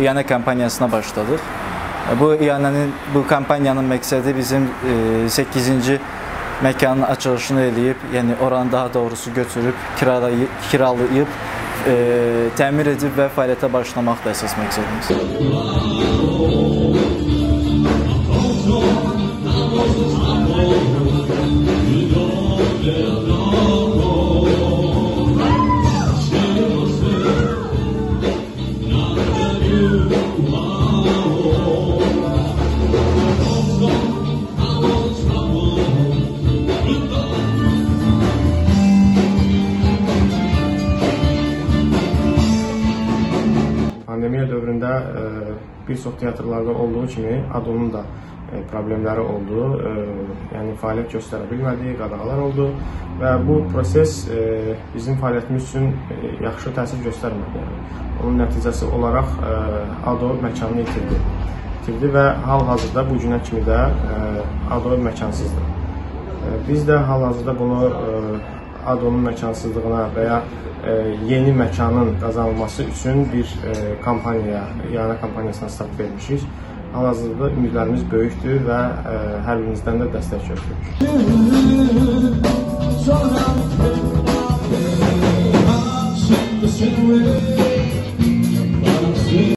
İyanə kampaniyasına başladıq. Bu İyanənin bu kampaniyanın məqsədi bizim 8-ci məkanın açılışını eləyib, yəni oranı daha doğrusu götürüb, kiralayıb, kiralayıb e, təmir edib və fəaliyyətə başlamaqdır əsas məqsədimiz. Dövründə e, bir çox teatrlarda olduğu kimi ADONun da e, problemləri oldu. E, yəni fəaliyyət göstərə bilmədi, qadağalar oldu və bu proses bizim fəaliyyətimiz üçün yaxşı təsir göstərmədi. Yəni onun nəticəsi olaraq ADO məkanını itirdi. İtirdi və hal-hazırda bu günə kimi də ADO məkansızdır. Biz də hal-hazırda bunu ADO-nun məkansızlığına və ya e, yeni məkanın qazanılması üçün bir e, kampaniyaya, iyanə kampaniyasına start vermişik. Hal-hazırda ümidlərimiz böyükdür və e, hər birinizdən də dəstək gözləyirik.